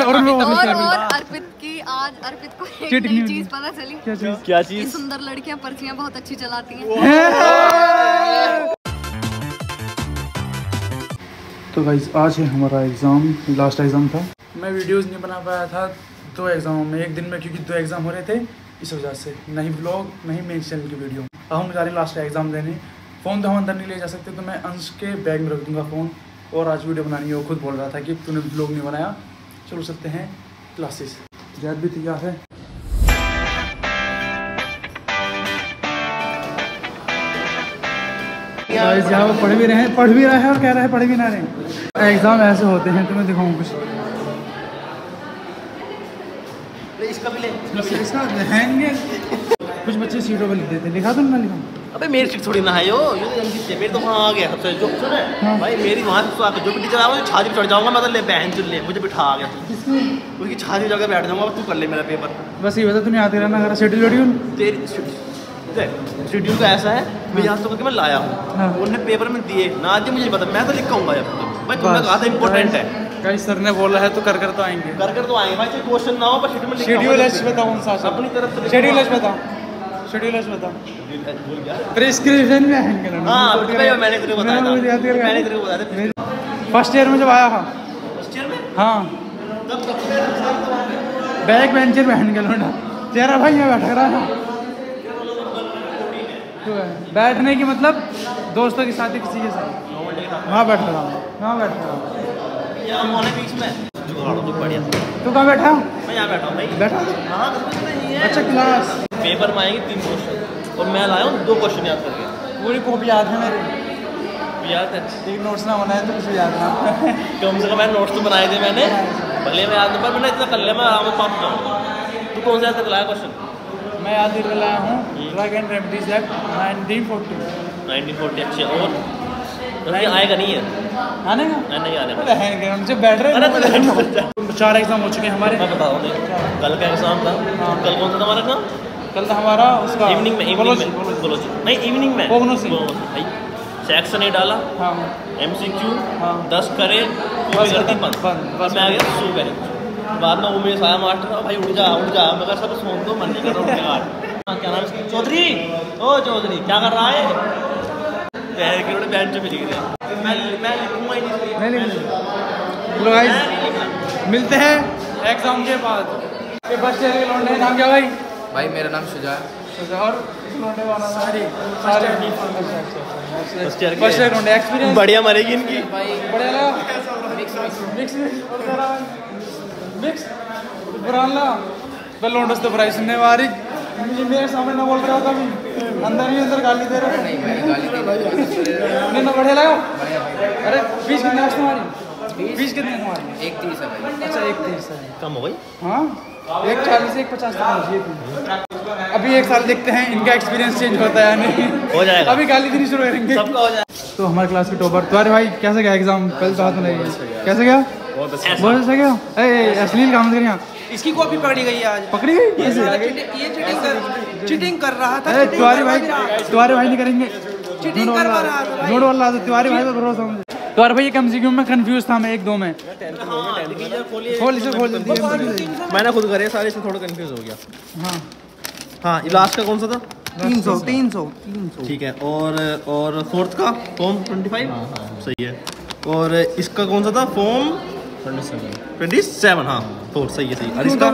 में और में और और अर्पित की आज अर्पित को एक नई चीज़ पता चली। क्या चीज़? क्या चीज़? सुंदर लड़कियाँ पर्चियाँ बहुत अच्छी चलाती हैं। तो गाइज़ आज है हमारा एग्ज़ाम लास्ट एग्ज़ाम था। मैं वीडियोस नहीं बना पाया था दो एग्ज़ामों में एक दिन में क्योंकि दो एग्ज़ाम हो रहे थे इस वजह से। नहीं ब्लॉग नहीं मेन चैनल की वीडियो अब हम जा रहे हैं लास्ट एग्ज़ाम देने। फ़ोन तो हम अंदर नहीं ले जा सकते तो मैं अंश के बैग में रख दूँगा फ़ोन और आज वीडियो बनानी है वो खुद बोल रहा था कि तूने ब्लॉग नहीं बनाया। चलो सकते हैं क्लासेस जैद भी तैयार है यहाँ वो पढ़ भी रहे हैं पढ़ भी रहे हैं और कह रहे हैं पढ़ भी ना रहे एग्ज़ाम ऐसे होते हैं तुम्हें दिखाऊँ कुछ इसका भी ले इसका कुछ बच्चे सीटों पर लिख देते हैं लिखा तो ना लिखा अबे मेरी सीट थोड़ी ना है यो। यो तो इनकी सीट- मेरी तो वहाँ आ गया सबसे जो सुन हाँ। भाई मेरी वहाँ से तो आके जो भी टीचर आवा छाती पे चढ़ जाऊँगा मैं तो ले बहन चुन ले मुझे बिठा आ गया। तू उसकी छाती पे जगह बैठ जाऊँगा तू कर ले मेरा पेपर बस ये बता तुम्हें आते रहना अगर शेड्यूल वेड्यूल तेरी शेड्यूल का ऐसा है मैं यहाँ तो करके मैं लाया हाँ। हूँ। उन्होंने पेपर में दिए ना दिए मुझे पता। मैं तो लिख आऊँगा जब तक। भाई तुमने कहा था इंपॉर्टेंट है। गाइस सर ने बोला है तो कर कर तो आएँगे। कर कर तो आएँगे। भाई चाहे क्वेश्चन ना हो पर शेड्यूल में लिखा शेड्यूल बताओ कौन सा अपनी तरफ़ से शेड्यूल बताओ शेड्यूल बताओ प्रिस्क्रिप्शन में आएँगे ना हाँ तो भाई मैंने तेरे को बताया था। मैंने तेरे को बताया था फ़र्स्ट ईयर में जब आया था। फ़र्स्ट ईयर में? हाँ। तब तब बैक बेंचर पहन के लौटा तेरा भाई यहाँ बैठा रहा था तो है। बैठने की मतलब दोस्तों के साथ ही किसी के साथ। वहाँ बैठ रहा हूँ। वहाँ बैठ रहा हूँ। यहाँ मौने बीच में? तो तू कहाँ बैठा मैं यहाँ बैठा हूँ भाई। बैठा? हाँ तो नहीं है। अच्छा क्लास पेपर में आएँगे तीन क्वेश्चन और मैं लाया हूँ दो क्वेश्चन याद करके। पूरी कॉपी याद है मेरी। याद है। एक नोट्स ना है तो कुछ याद ना कम से कम मैंने नोट्स तो बनाए थे मैंने। भले मैं याद नहीं पर मैंने इतना कर लिया मैं आराम से पास जाऊँ। तू कौन सा याद लाया क्वेश्चन मैं याद ही लाया हूँ drug and remedies act nineteen forty nineteen forty अच्छे और आएगा नहीं है। आने का? नहीं नहीं आने अरे है उनसे बैठ रहे तो चार एग्ज़ाम हो चुके हैं हमारे। मैं बता रहा हूँ कल का एग्ज़ाम था। कल कौन सा था हमारा एग्ज़ाम कल हमारा उसका इवनिंग में इवनिंग में बोलोजी। बोलो जी नहीं इवनिंग में। कोगनो से। भाई सेक्शन ए डाला। हाँ। एम सी क्यू हाँ। दस करे भी करती बंद। बस। मैं आ गया सो बाद में उमेश आया मास्टर "ओ भाई उठ जा उठ जा। मैं कहा सब सोन दो मन नहीं कर रहा उठने का हाँ, क्या नाम है? चौधरी। ओ चौधरी क्या कर रहा है? तैयार की उन्होंने बेंच पे लिख दिया मैं मैं लिखूँगा ही नहीं। नहीं नहीं लो गाइस मिलते हैं। एग्ज़ाम के बाद। ये फ़र्स्ट ईयर के लौंडे नाम क्या भाई? भाई मेरा नाम शुजा है। और लौंडे वाला सारे सारे First year के- फ़र्स्ट ईयर लौंडे एक्सपीरियंस बढ़िया मरेगी इनकी। बढ़िया मिक्स मिक्स मिक्स तो प्राइस सुनने वाली ये मेरे सामने ना बोल रहा अभी। अंदर ही अंदर गाली दे रहा। नहीं भाई गाली दे। नहीं ना बढ़िया लगा। अरे फ़ीस कितनी तुम्हारी? फ़ीस कितनी तुम्हारी? एक तीस है भाई। अच्छा एक तीस है। कम हो गई। हाँ? एक चालीस एक पचास तक अभी एक साल देखते हैं इनका एक्सपीरियंस चेंज होता है या नहीं। हो जाएगा। अभी गाली देनी शुरू करेंगे। सबका हो जाएगा। तो हमारे क्लास के टॉपर तुम्हारे भाई कैसे गया एग्ज़ाम कल तो हाथ में लगी कैसे गया? बहुत अच्छा। गया। ए अश्लील काम करिए इसकी कॉपी पकड़ी गई आज। पकड़ी गई? ये चीटिंग कर चीटिंग कर रहा था तुम्हारे भाई। तुम्हारे भाई नहीं करेंगे। चीटिंग वाला रहा था भाई। नोट वाला तो तुम्हारे भाई पर भरोसा मुझे तुम्हारे भाई कम से कम मैं कंफ्यूज था मैं एक दो में। खोल इसे खोल मैंने खुद करे सारे से थोड़ा कंफ्यूज हो गया। हाँ। हाँ लास्ट का कौन सा था? तीन सौ तीन सौ तीन सौ। ठीक है और और फोर्थ का? फॉर्म ट्वेंटी फाइव सही है। और इसका कौन सा था? फॉर्म ट्वेंटी सेवन हाँ। फोर्थ सही है सही। और इसका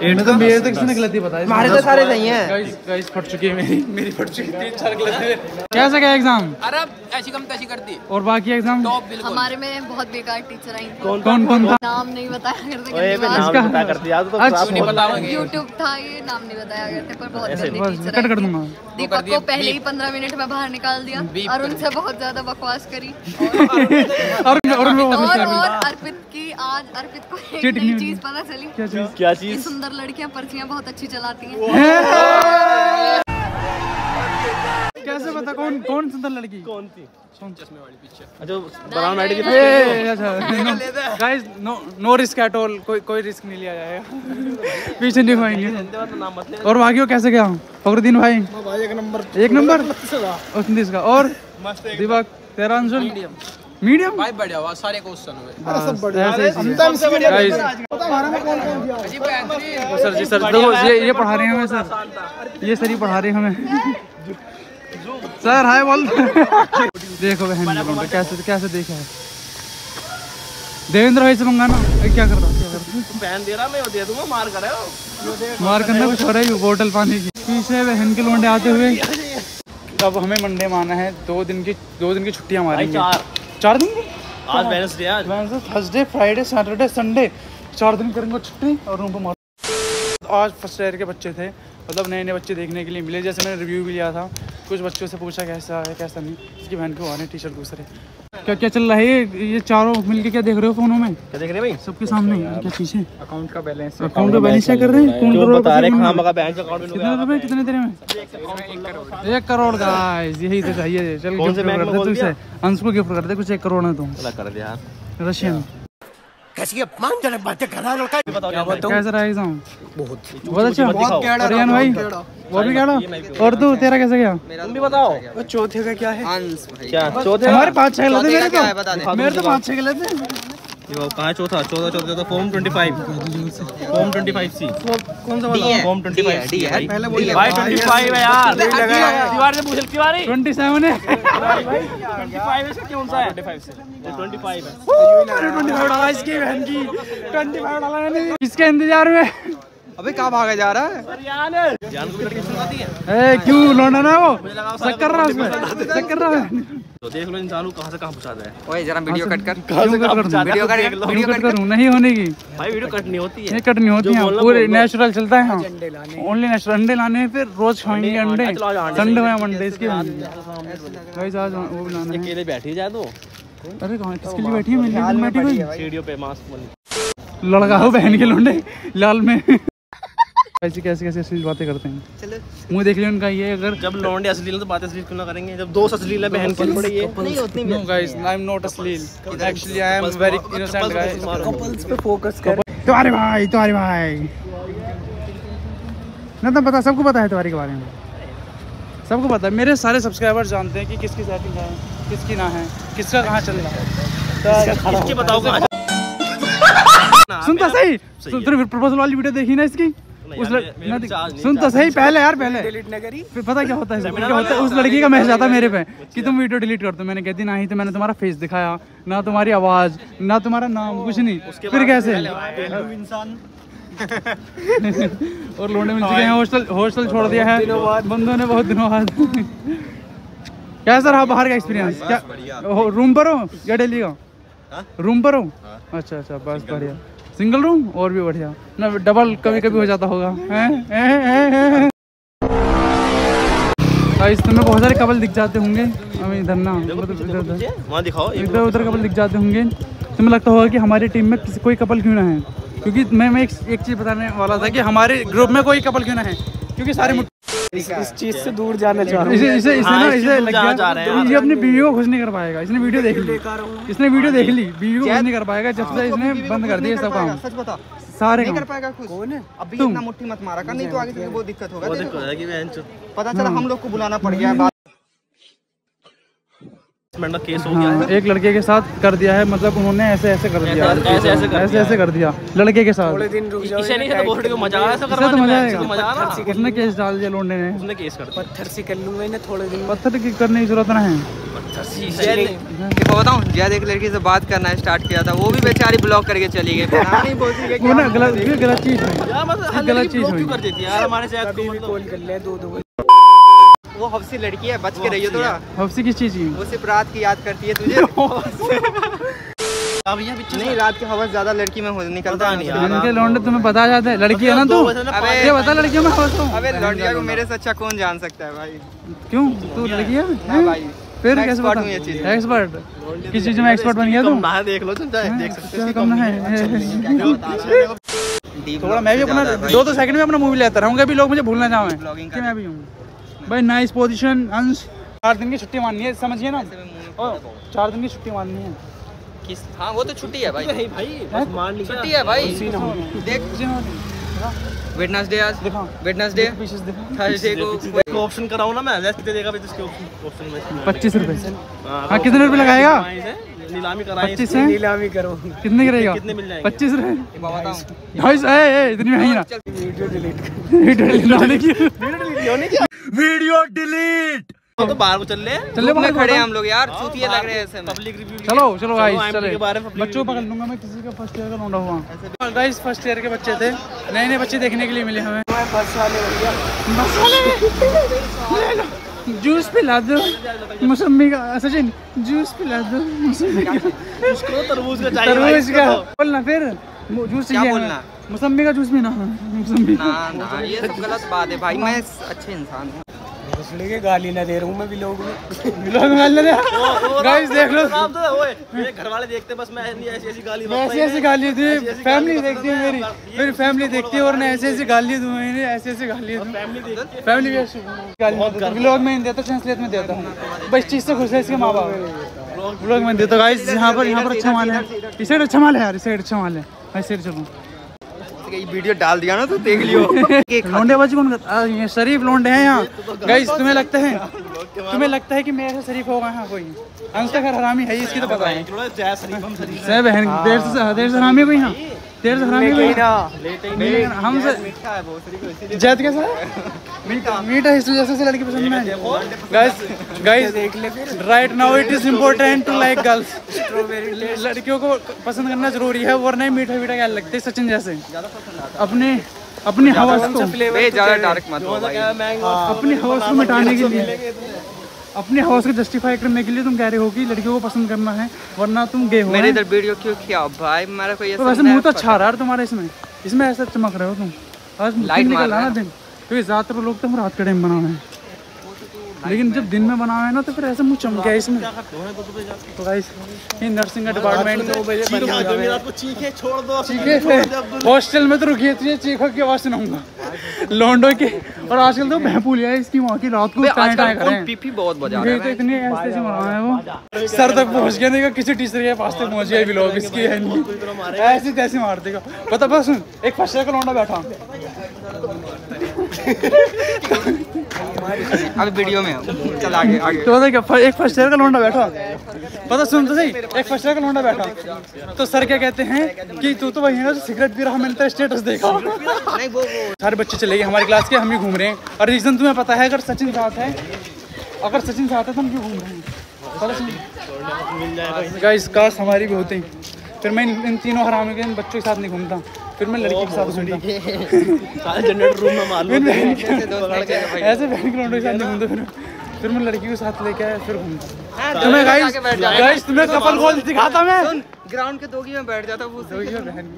एट तो मेरे तो किसी गलती बताई हमारे तो सारे सही हैं गाइस गाइस फट चुकी है मेरी मेरी फट चुकी तीन चार गलती कैसा गया एग्ज़ाम अरे ऐसी कम तैसी कर दी और बाकी एग्ज़ाम टॉप बिल्कुल हमारे में बहुत बेकार टीचर आई कौन कौन कौन था? नाम नहीं बताया करते ओए कितनी नाम बता करती याद तो अच्छा। बताओगे था ये नाम नहीं बताया करते पर बहुत ऐसे टीचर कट कर दूँगा। दीपक को पहले ही पंद्रह मिनट में बाहर निकाल दिया और उनसे बहुत ज़्यादा बकवास करी। और अर्पित की आज अर्पित को एक नई चीज़ पता चली। क्या चीज़? क्या चीज़? सुंदर लड़कियाँ पर्चियाँ बहुत अच्छी चलाती हैं। कैसे पता कौन कौन सुंदर लड़की? कौन थी? अच्छा की ए, अच्छा guys no no risk at all कोई कोई रिस्क नहीं लिया जाएगा। पीछे नहीं होएँगे नाम और बाकी कैसे गया? फखरुद्दीन भाई? भाई एक नंबर। एक नंबर? का। और दीपक तेरा अंशुल मीडियम? भाई बढ़िया हुआ सारे क्वेश्चन हुए। सर जी सर देखो ये ये पढ़ा रहे हैं हमें सर। ये सर ही पढ़ा रहे हैं हमें। सर हाय बोल। देखो बहन कैसे कैसे देखा है? देवेंद्र भाई से मंगाना। ये क्या कर रहा क्या कर रहा बहन दे रहा मैं वो दे दूँगा मार करे हो मार करना कुछ हो रहा है बोतल पानी की। पीछे बहन के लोंडे आते हुए। अब हमें मंडे माना है दो दिन की दो दिन की छुट्टियाँ मारेंगे। चार। चार दिन की? आज वेडनेसडे आज। Wednesday Thursday Friday Saturday Sunday चार दिन करेंगे छुट्टी और रूम मार आज फ़र्स्ट ईयर के बच्चे थे मतलब नए नए बच्चे देखने के लिए मिले। जैसे मैंने रिव्यू भी लिया था कुछ बच्चों से पूछा कैसा है कैसा नहीं। इसकी बहन को आ रहे टी शर्ट दूसरे क्या क्या चल रहा है ये? चारों मिलके क्या देख रहे हो फोनों में? क्या देख रहे भाई? सबके सामने क्या चीज़ है अकाउंट का बैलेंस अकाउंट का बैलेंस चेक कर रहे हैं? कौन करोड़ बता रहे कितने खाम का बैंक अकाउंट कितने रुपए कितने तेरे में? एक करोड़ गाइस यही तो चाहिए। चल गिफ्ट कर दे तू अंश को गिफ्ट कर दे कुछ एक करोड़ है तू। कर दिया रशियन कैसा रहा एग्ज़ाम बहुत बहुत अच्छा। बहुत केड़ा रियान भाई? वो भी कैड़ा और तू तेरा कैसे गया? तुम भी बताओ। चौथे का क्या है? क्या? चौथे हमारे पाँच छह गलत मेरे का। क्या है बता दे तो मेरे तो पाँच छह गलत है ये वो कहाँ चौथा चौथा चौथा चौथा फॉर्म 25 फॉर्म 25 सी कौन सा है। फॉर्म डी 25 है डी है पहले है। भाई 25 है यार। दीवार से पूछ तिवारी ट्वेंटी सेवन है। 25 है कौन सा है? 25 से 25 है। ट्वेंटी फाइव डाला इसकी बहन की। ट्वेंटी फाइव डाला मैंने। इसके इंतज़ार में। अबे कहाँ भागा जा रहा है? जान को लड़की सुनाती है? ए क्यों लौंडा ना वो चक्कर रहा उसमें। चक्कर रहा है। तो देख लो इंसान को कहाँ से कहाँ पहुँचाता है ओए जरा वीडियो कट कर। कर। दूँ? Video cut. लो। वीडियो कट कट नहीं होने की। भाई वीडियो कट नहीं होती है। नहीं कट नहीं होती है। पूरे नेचुरल चलता है ओनली नेचुरल अंडे लाने फिर रोज खाएँगे अंडे, अंडे। अंडे संडे में मंडे इसके गाइस आज वो है। अकेले बैठी जाए तो। अरे कहाँ किसके लिए बैठी है? मेरे लिए बैठी हुई सीढ़ियों पे मास्क लड़का हो बहन के लोंडे लाल में। ऐसी कैसे कैसे अश्लील बातें करते हैं? चलो। मुँह देख लिया उनका ये अगर जब लौंडे अश्लील तो बातें अश्लील क्यों ना करेंगे? जब दोस्त अश्लील है बहन के पड़े ये नहीं उतनी no guys I am not अश्लील. Actually I am very innocent guys couples पे फोकस कर। तुम्हारे भाई तुम्हारे भाई। ना तो पता सबको पता है तुम्हारे के बारे में। सबको पता है। मेरे सारे सब्सक्राइबर्स जानते हैं कि किसकी सेटिंग है किसकी ना है किसका कहाँ चल रहा है। इसके बताओ कहाँ सुन तो सही? सुन तूने प्रपोजल वाली वीडियो देखी ना इसकी। उस ना सुन तो सही पहले यार पहले। फिर पता क्या होता है क्या होता है उस लड़की का मैसेज आता है मेरे पे कि तुम वीडियो डिलीट कर दो मैंने कहती नहीं तो मैंने तुम्हारा फेस दिखाया ना तुम्हारी आवाज़ ना तुम्हारा नाम कुछ नहीं। फिर कैसे? और लोंडे मिल चुके हैं हॉस्टल हॉस्टल छोड़ दिया है। बंदों। ने बहुत दिनों बाद। कैसा रहा बाहर का एक्सपीरियंस क्या रूम पर हो? या डेली का? रूम पर हो? अच्छा अच्छा बस बढ़िया। सिंगल रूम और भी बढ़िया। ना डबल कभी कभी हो जाता होगा। इस तुम्हें बहुत सारे कपल दिख जाते होंगे। हमें इधर ना इधर उधर कपल दिख जाते होंगे। तुम्हें लगता होगा कि हमारी टीम में किसी कोई कपल क्यों ना है? क्योंकि मैं मैं एक, एक चीज़ बताने वाला था कि हमारे ग्रुप में कोई कपल क्यों ना है? क्योंकि सारे मुट- इस चीज़ से दूर जाना चाह इसे इसे इसे हाँ, ना इसे लग गया जा रहे हैं। ये अपनी बीवी को खुश नहीं कर पाएगा। इसने वीडियो देख ली। इसने वीडियो देख ली। बीवी को खुश नहीं कर पाएगा जब से इसने बंद कर दिया सब काम। सच बता। सारे नहीं कर पाएगा खुश। कौन है? अभी इतना मुट्ठी मत मारा। कर नहीं तो आगे चल के बहुत दिक्कत होगा। पता चला हम लोग को बुलाना पड़ गया है का केस हो गया हाँ, एक लड़के के साथ कर दिया है मतलब उन्होंने ऐसे ऐसे कर दिया। ऐसे- ऐसे- कर ऐसे दिया ऐसे कर दिया लड़के के साथ। इसे नहीं तो बोल रहे मज़ा आ रहा है ऐसा इससे तो मज़ा आएगा उसने केस डाल दिया लोंडे ने। उसने केस कर पत्थर से कर लूँगा इन्हें थोड़े दिन। पत्थर की करने की ज़रूरत ना है। देखो बताऊँ जैद एक लड़की से बात करना स्टार्ट किया था वो भी बेचारी ब्लॉक करके चली गई। है ना गलत चीज़ है मतलब गलत चीज़ हुई। कर देती है यार हमारे साथ को मतलब वो हफ्सी लड़की है बच के रहिए थोड़ा। हफ्सी किस चीज़ की? वो सिर्फ़ रात की याद करती है तुझे। नहीं रात के हवस ज़्यादा लड़की में निकलता नहीं। इनके लोंडे तुम्हें पता जाता है। लड़की है ना तू? अबे ये बता लड़कियों में हवस अबे लड़किया को मेरे से अच्छा कौन जान सकता है भाई? क्यों? तू लड़की है। हाँ? भाई। फिर कैसे हूँ में। एक्सपर्ट किस चीज़ में एक्सपर्ट बन गया तू कम ना है देख लो तुम देख सकते क्या है? थोड़ा मैं भी अपना दो दो सेकंड में अपना मूवी लेता रहूँगा अभी लोग मुझे भूलना चाहें कि मैं भी हूँ। भाई नाइस पोजीशन अंश चार दिन की छुट्टी माननी है समझिए ना? चार दिन की छुट्टी माननी है। किस? हाँ वो तो छुट्टी है भाई। नहीं भाई मान छुट्टी है भाई। देख। वेडनेसडे आज। वेडनेसडे थर्सडे को को ऑप्शन कराऊं ना मैं? कितने देगा ऑप्शन ऑप्शन में पच्चीस रुपए। हाँ, हाँ कितने रुपए लगाएगा? हाँ, इसे नीलामी कराएँ पच्चीस है? नीलामी करो। कितने की रहेगा कितने मिल जाएँगे? पच्चीस रहे? बताऊँ। भाई ए ए इतनी महँगी ना। वीडियो डिलीट वीडियो डिलीट होने की वीडियो डिलीट तो बाहर को चल ले चले में बाहर खड़े खड़े हम लोग यार चूतिए लग रहे हैं ऐसे पब्लिक रिव्यू चलो चलो गाइस चले। के बारे में बच्चों पकड़ लूँगा मैं किसी का फ़र्स्ट ईयर का लौंडा हुआ। गाइस फ़र्स्ट ईयर के बच्चे थे। नए नए बच्चे देखने के लिए मिले हमें। बस। वाले भैया जूस पिला दो। मौसमी का सचिन जूस पिला दो। मौसमी का। उसको तरबूज का चाहिए तरबूज का। तो। बोलना फिर। जूस क्या चाहिए बोलना? मौसमी का जूस भी ना मौसमी ना ना ये सब गलत बात है भाई। मैं अच्छे इंसान हूँ। भोसड़ी के गाली ना दे रहा हूँ मैं भी लोग में लोग मान ले गाइस देख लो। तो है, ओए मेरे घर वाले देखते बस मैं ऐसी ऐसी गाली मैं ऐसी ऐसी गाली दी फैमिली देखती है मेरी। मेरी फैमिली देखती है और मैं ऐसी ऐसी गाली दूँ मैंने ऐसी ऐसी गाली दूँ। फैमिली भी ऐसी गाली ब्लॉग में नहीं देता ट्रांसलेट में देता हूँ। बस चीज़ से खुश है इसके माँ बाप ब्लॉग में देता। गाइस यहाँ पर यहाँ पर अच्छा माल है। इस साइड अच्छा माल है यार इस साइड अच्छा माल है। मैं साइड चलूँ ये वीडियो डाल दिया ना तो देख लियो। लोंडे बाजी कौन करता ये शरीफ लोंडे हैं यहाँ। गाइस तुम्हें लगता है तुम्हें लगता है कि मेरे से शरीफ होगा यहाँ कोई? अंश हरामी है इसकी तो पता है। जय शरीफ हम शरीफ सह बहन देर से हरामी है कोई यहाँ? से हरामी है कोई यहाँ? मिलेगा ना, हम से मीठा है बहुत जैद कैसा है? मीठा। मीठा इस वजह से लड़की पसंद में guys guys right now it is important to like girls लड़कियों को पसंद करना ज़रूरी है वरना ही मीठा मीठा क्या लगते सचिन जैसे। अपने अपनी हवस को ज़्यादा डार्क मत हो भाई। अपनी हवस को मिटाने के लिए। अपनी हवस को जस्टिफाई करने के लिए तुम कह रहे हो कि लड़कियों को पसंद करना है वरना तुम गए हो मेरे इधर वीडियो क्यों किया? भाई मेरा कोई तो ऐसा वैसे मुँह तो अच्छा रहा है तुम्हारा इसमें। इसमें ऐसा चमक रहे हो तुम। आज लाइट निकल रहा ना है। दिन। क्योंकि ज़्यादातर लोग तो हम रात के टाइम बनाए हैं। लेकिन जब दिन में बनाए हैं ना तो फिर ऐसे मुँह चमके इसमें। तो गाइस ये नर्सिंग का डिपार्टमेंट जमीरात को चीखे छोड़ दो। हॉस्टल में तो रुकी चीखो की आवाज़ सुनाऊँगा? लोंडो के और आजकल तो भैंपूल है इसकी वहाँ की रात को आजकल पीपी बहुत बजा रहा है। तो इतने ऐसे से मरा है वो। सर तक पहुँच गया नहीं किसी टीचर के पास तक पहुँच गया ब्लॉग इसकी है नहीं। ऐसे तैसे मार देगा। पता बस सुन एक फ़र्स्ट का लौंडा बैठा। अभी वीडियो में चल आगे आगे। तो पता क्या फ- एक फ़र्स्ट ईयर का लौंडा बैठा। पता सुन तो सही एक फ़र्स्ट ईयर का लौंडा बैठा। तो सर क्या कहते हैं कि तू तो वही है ना जो सिगरेट पी रहा मैंने तो स्टेटस देखा। सारे बच्चे चले गए हमारी क्लास के हम ही घूम रहे हैं। और रीजन तुम्हें पता है अगर सचिन साथ है अगर सचिन साथ है तो हम क्यों घूम रहे हैं? गाइस काश हमारी भी होती। फिर मैं इन, इन तीनों हरामी के इन बच्चों के साथ नहीं घूमता। फिर मैं लड़की के साथ घूमता सारे जनरेटर रूम में मालूम ऐसे बहन के साथ घूमता फिर फिर मैं लड़की को साथ लेके आया फिर घूमता। हाँ, तुम्हें गाइस गाइस तुम्हें कपल गोल्स दिखाता मैं। सुन ग्राउंड के दोगी में बैठ जाता वो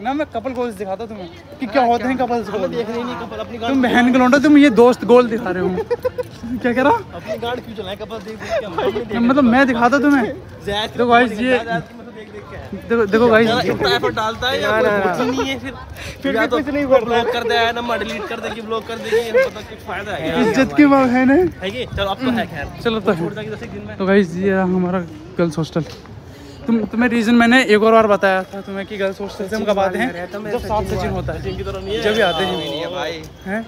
ना मैं कपल गोल्स दिखाता तुम्हें कि क्या होते हैं कपल्स गोल देखने नहीं कपल अपनी तुम बहन के लौंडो तुम ये दोस्त गोल दिखा रहे हो। क्या कह रहा? अपनी गाड़ क्यों चलाए? कपल देख देख देख मतलब मैं दिखाता तुम्हें? देखो गाइस ये देख देख के है। देखो देखो गाइस इतना एफर्ट डालता है या कोई नहीं है फिर? फिर या तो कुछ नहीं कर ब्लॉक कर दे या नंबर डिलीट कर दे कि ब्लॉक कर दे कि पता कुछ फ़ायदा है। इज़्ज़त की बात है ना? है कि? चलो अब तो है खैर। चलो तो है। छोड़ जाएगी दस एक दिन में। तो गाइस ये रहा हमारा गर्ल्स हॉस्टल तुम तुम्हें रीजन मैंने एक और बार बताया था तुम्हें कि गर्ल्स हॉस्टल से हम कब आते हैं? जब सात सचिन होता है। जिनकी तरह नहीं है। जब भी आते हैं। नहीं है भाई। हैं?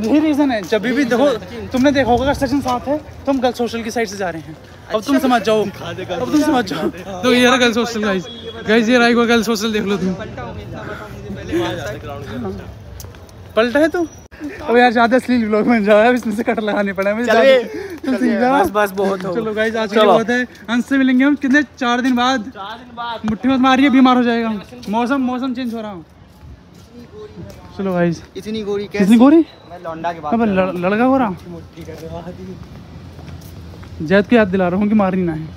यही रीजन है। जब भी देखो तुमने देखा होगा अगर सचिन साथ है तो हम गर्ल्स हॉस्टल की साइड से जा रहे हैं। अब तुम समझ जाओ। अब तुम समझ जाओ। तो ये रहा गर्ल्स हॉस्टल गाइस गाइस ये रहा गर्ल्स हॉस्टल देख लो तुम। पलटा है तो? अब यार ज़्यादा असली ब्लॉग बन जाओ अब इसमें से कट लगानी पड़ा है। बस बस बहुत हो। चलो गाइस आज के बहुत है। अंश से मिलेंगे हम कितने? चार दिन बाद। चार दिन बाद। मुट्ठी मत मारिए बीमार हो जाएगा मौसम मौसम चेंज हो रहा हूँ। चलो गाइस इतनी गोरी कैसी? गोरी? मैं लौंडा की अब लड़का हो रहा जैद को याद दिला रहा हूँ कि मारनी ना है।